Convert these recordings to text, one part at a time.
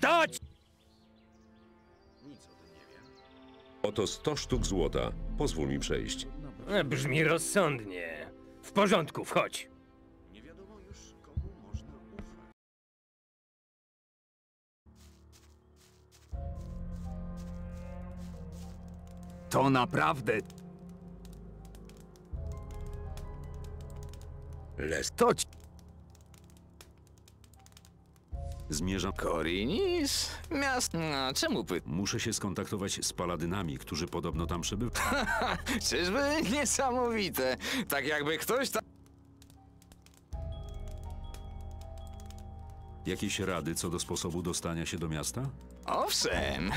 Stać! Oto 100 sztuk złota. Pozwól mi przejść. E, Brzmi rozsądnie. W porządku, wchodź. To naprawdę Les. to ci... Zmierzam. Korinis? Miasto... A czemu py... Muszę się skontaktować z paladynami, którzy podobno tam przebywają. Czyżby niesamowite. Tak jakby ktoś tam... Jakieś rady co do sposobu dostania się do miasta? Owszem.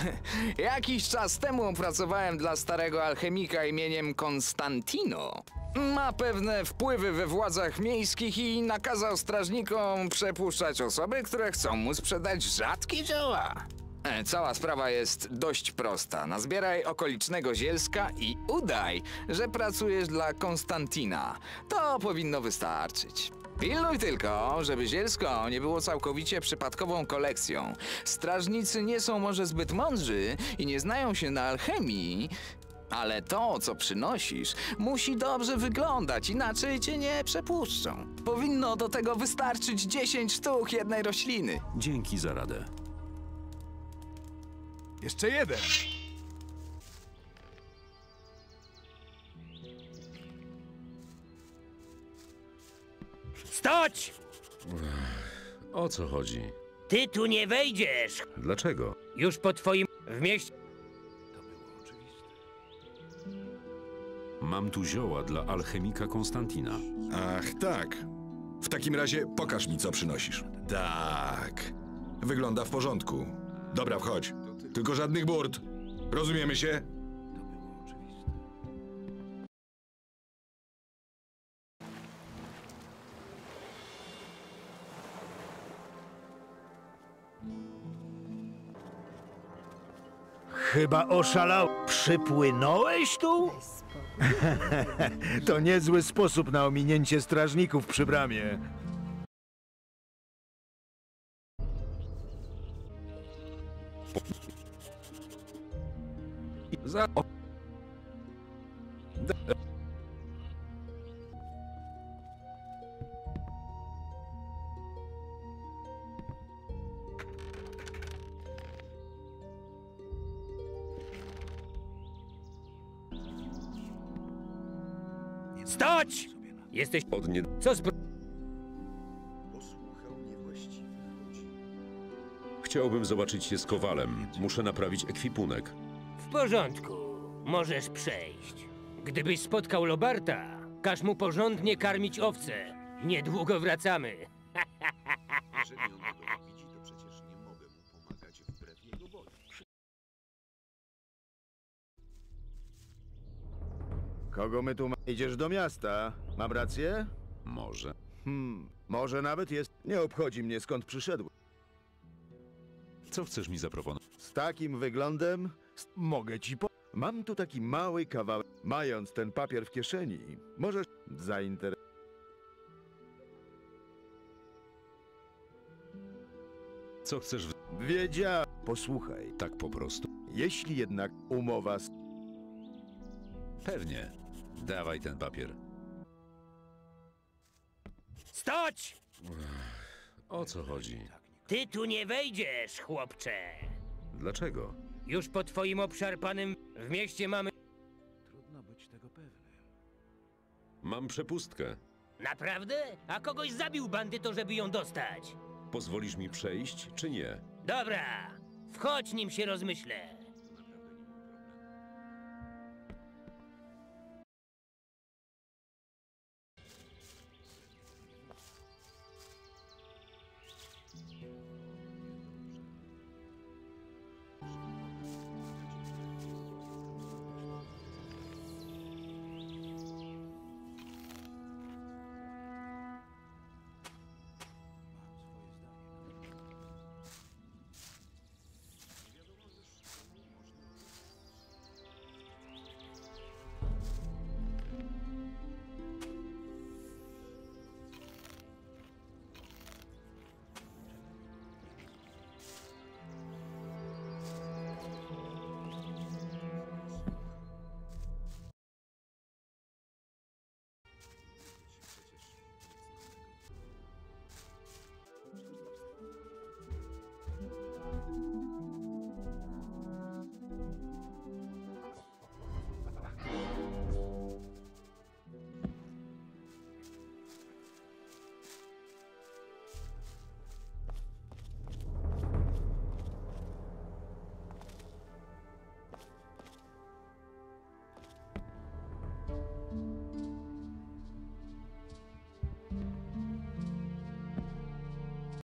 Jakiś czas temu pracowałem dla starego alchemika imieniem Konstantino. Ma pewne wpływy we władzach miejskich i nakazał strażnikom przepuszczać osoby, które chcą mu sprzedać rzadkie dzieła. E, Cała sprawa jest dość prosta. Nazbieraj okolicznego zielska i udaj, że pracujesz dla Konstantina. To powinno wystarczyć. Pilnuj tylko, żeby zielsko nie było całkowicie przypadkową kolekcją. Strażnicy nie są może zbyt mądrzy i nie znają się na alchemii, ale to, co przynosisz, musi dobrze wyglądać, inaczej cię nie przepuszczą. Powinno do tego wystarczyć 10 sztuk jednej rośliny. Dzięki za radę. Jeszcze jeden. Stać! O co chodzi? Ty tu nie wejdziesz! Dlaczego? Już po twoim... w mieście... Mam tu zioła dla alchemika Konstantina. Ach, tak. W takim razie pokaż mi, co przynosisz. Tak. Wygląda w porządku. Dobra, wchodź. Tylko żadnych burt. Rozumiemy się? Chyba oszalał. Przypłynąłeś tu? to niezły sposób na ominięcie strażników przy bramie. Za... Stać! Jesteś... Od nie... Co z... Chciałbym zobaczyć się z Kowalem. Muszę naprawić ekwipunek. W porządku. Możesz przejść. Gdybyś spotkał Lobarta, każ mu porządnie karmić owce. Niedługo wracamy. Jeżeli on tego nie widzi, to przecież nie mogę mu pomagać wbrew jego woli. Kogo my tu ma... Idziesz do miasta. Mam rację? Może. Hmm, może nawet jest... Nie obchodzi mnie skąd przyszedł. Co chcesz mi zaproponować? Z takim wyglądem mogę ci po... Mam tu taki mały kawałek. Mając ten papier w kieszeni, możesz zainteresować. Co chcesz w... Wiedział. Posłuchaj. Tak po prostu? Jeśli jednak umowa z... Pewnie. Dawaj ten papier. Stać! O co chodzi? Ty tu nie wejdziesz, chłopcze. Dlaczego? Już po twoim obszarpanym... W mieście mamy... Mam przepustkę. Naprawdę? A kogoś zabił bandyto, żeby ją dostać. Pozwolisz mi przejść, czy nie? Dobra, wchodź nim się rozmyślę.